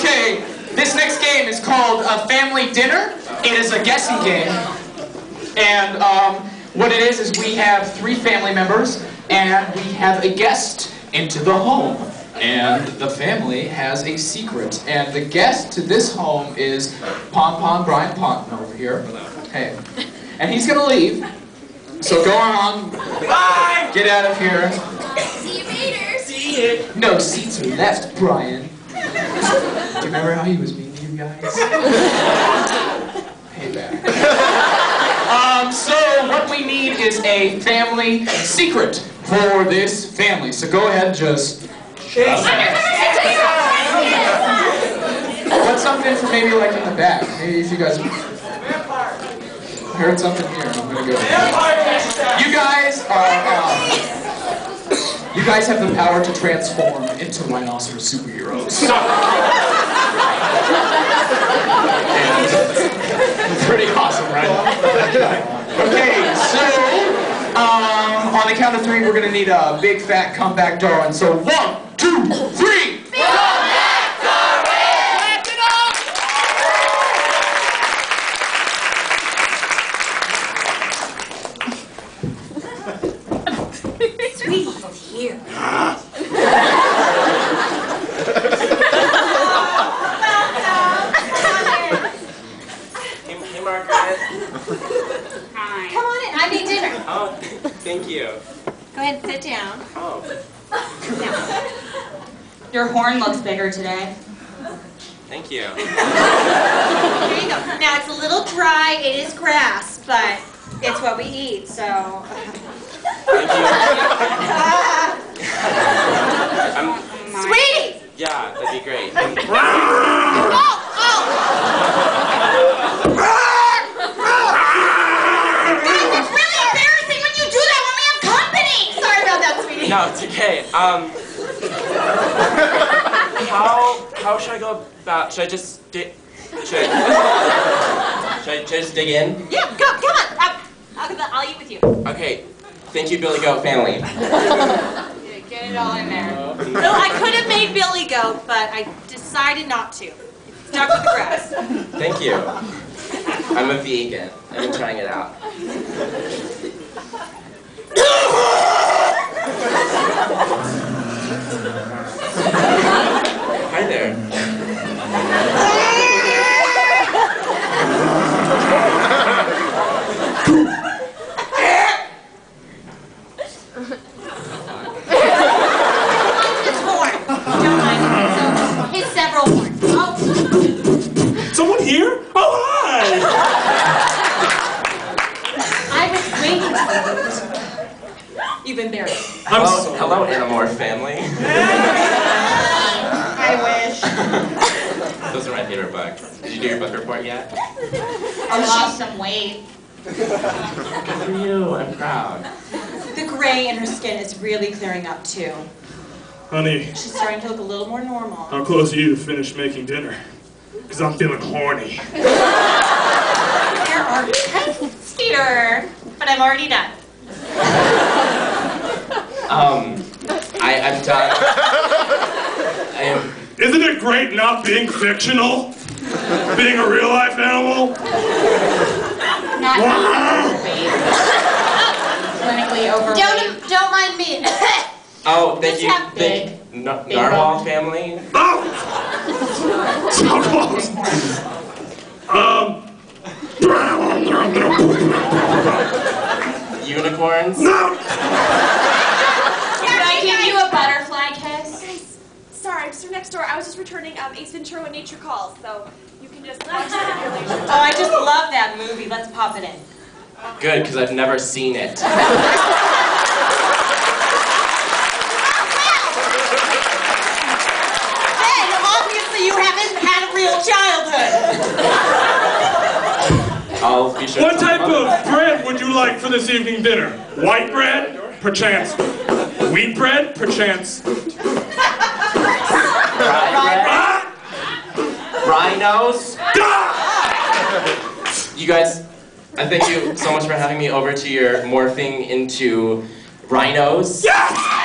Okay, this next game is called a family dinner. It is a guessing game. And um, what it is is we have three family members and we have a guest into the home. And the family has a secret. And the guest to this home is Pom Pom Brian Ponton over here. Hey. And he's gonna leave. So go on. Bye! Get out of here. See you later. See it. No seats are left, Brian. Do you remember how he was mean to you guys? Payback. um, so what we need is a family secret for this family. So go ahead, and just put something for maybe like in the back. Maybe if you guys I heard something here. I'm gonna go. You guys are. Um, you guys have the power to transform into rhinoceros superheroes. pretty awesome, right? Okay, so um, on the count of three, we're gonna need a big fat comeback darling. So one, two, three. Sweetie's here. Hey, hey Margaret. Come on in. I made dinner. Oh, thank you. Go ahead and sit down. Oh, Your horn looks bigger today. thank you. Here you go. Now it's a little dry. It is grass, but it's what we eat. So. Thank you. Uh, I'm, Sweetie. yeah, that'd be great. Oh, oh. Guys, it's really embarrassing when you do that when we have company. Sorry about that, sweetie. No, it's okay. Um, how how should I go about? Should I just dig? Should I, should I, just dig in? Yeah, go, come on. I'll, I'll, I'll eat with you. Okay. Thank you, Billy Goat family. Get it all in there. No, I could have made Billy go, but I decided not to. Stuck with the grass. Thank you. I'm a vegan. I've been trying it out. Hi there. I'm Hello, sorry. hello, Animorph family. I wish. Those are my favorite books. Did you do your book report yet? I lost some weight. Good for you. I'm proud. The gray in her skin is really clearing up too. Honey, She's starting to look a little more normal. how close are you to finish making dinner? Because I'm feeling horny. There are Skeeter, but I'm already done. Um, I, I'm done. I am. Isn't it great not being fictional? Being a real life animal? Not clinically overweight. Don't, don't mind me. Oh, thank Just you. have Thank big- Nar- big Narwhal bones. family. Oh! So close. Um. Unicorns. No! Can I give you a butterfly kiss? Sorry, Mr. Next Door. I was just returning um, Ace Ventura When Nature Calls, so you can just watch it at your leisure. Oh, I just love that movie. Let's pop it in. Good, because I've never seen it. Then, obviously, you haven't had a real childhood. I'll be sure. What type my mother of bread would you like for this evening dinner? White bread? Perchance. Wheat bread? Perchance. Rhinos? You guys, I thank you so much for having me over to your morphing into rhinos. Yes!